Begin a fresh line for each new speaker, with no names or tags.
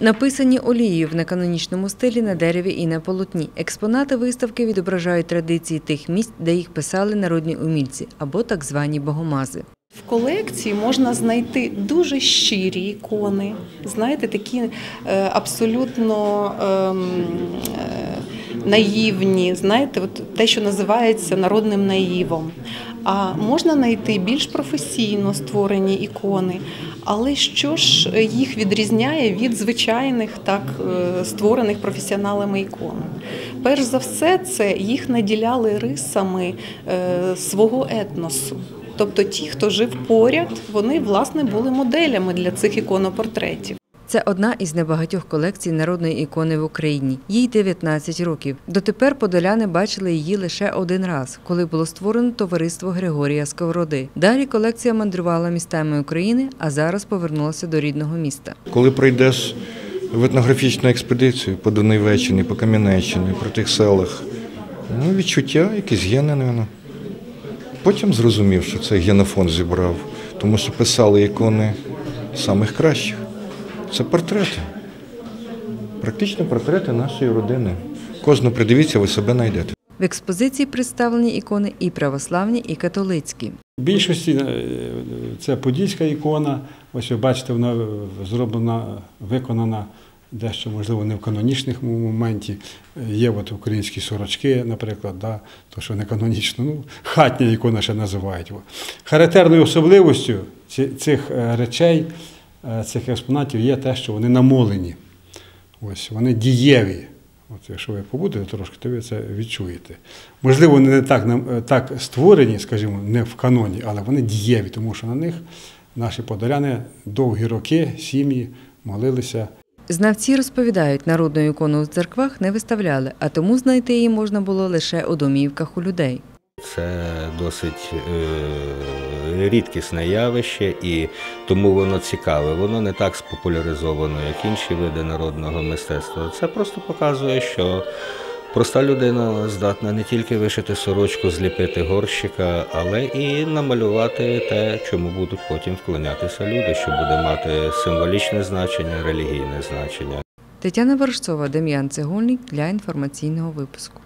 Написані олією в неканонічному стилі на дереві і на полотні. Експонати виставки відображають традиції тих місць, де їх писали народні умільці або так звані богомази.
В колекції можна знайти дуже щирі ікони, знаєте, такі е, абсолютно ем, е, наївні, знаєте, от те, що називається народним наївом. А можна знайти більш професійно створені ікони. Але що ж їх відрізняє від звичайних так е, створених професіоналами ікон? Перш за все, це їх наділяли рисами е, свого етносу. Тобто ті, хто жив поряд, вони власне були моделями для цих іконопортретів.
Це одна із небагатьох колекцій народної ікони в Україні. Їй 19 років. Дотепер подоляни бачили її лише один раз, коли було створено товариство Григорія Сковороди. Далі колекція мандрувала містами України, а зараз повернулася до рідного міста.
Коли пройдеш в етнографічну експедицію по Донеччині, по Кам'янеччині, про тих селах, ну, відчуття якісь гени, напевно. Потім зрозумів, що це генофонд зібрав, тому що писали ікони самих кращих. Це портрети. Практично портрети нашої родини. Кожну придивіться, ви себе знайдете.
В експозиції представлені ікони і православні, і католицькі.
В більшості е, це подільська ікона. Ось ви бачите, вона зроблена, виконана дещо, можливо, не в канонічних моменті. Є от українські сорочки, наприклад, да, то що не канонічно, ну, хатня ікона ще називають. Характерною особливостю ці- цих е, речей, цих експонатів є те, що вони намолені. Ось, вони дієві. От якщо ви побудете трошки, то ви це відчуєте. Можливо, вони не так, е, так створені, скажімо, не в каноні, але вони дієві, тому що на них наші подоляни довгі роки, сім'ї молилися.
Знавці розповідають, народну ікону у церквах не виставляли, а тому знайти її можна було лише у домівках у людей.
Це досить е, рідкісне явище, і тому воно цікаве. Воно не так спопуляризовано, як інші види народного мистецтва. Це просто показує, що проста людина здатна не тільки вишити сорочку, зліпити горщика, але і намалювати те, чому будуть потім вклонятися люди, що буде мати символічне значення, релігійне значення.
Тетяна Ворожцова, Дем'ян Цегольник для інформаційного випуску.